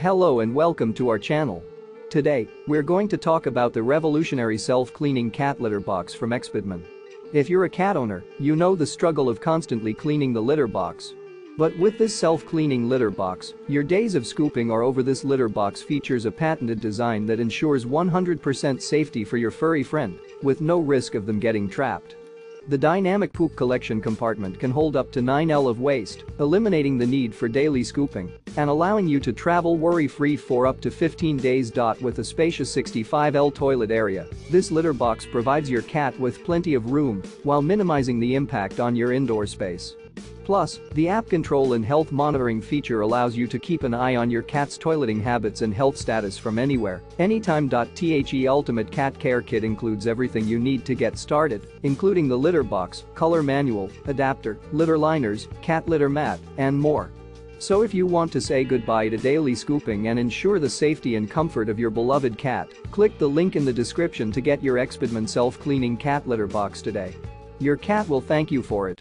Hello and welcome to our channel. Today, we're going to talk about the revolutionary self-cleaning cat litter box from Expedman. If you're a cat owner, you know the struggle of constantly cleaning the litter box. But with this self-cleaning litter box, your days of scooping are over this litter box features a patented design that ensures 100% safety for your furry friend, with no risk of them getting trapped. The dynamic poop collection compartment can hold up to 9L of waste, eliminating the need for daily scooping and allowing you to travel worry-free for up to 15 days. With a spacious 65L toilet area, this litter box provides your cat with plenty of room while minimizing the impact on your indoor space. Plus, the app control and health monitoring feature allows you to keep an eye on your cat's toileting habits and health status from anywhere, anytime. The Ultimate Cat Care Kit includes everything you need to get started, including the litter box, color manual, adapter, litter liners, cat litter mat, and more. So if you want to say goodbye to daily scooping and ensure the safety and comfort of your beloved cat, click the link in the description to get your Expedman self-cleaning cat litter box today. Your cat will thank you for it.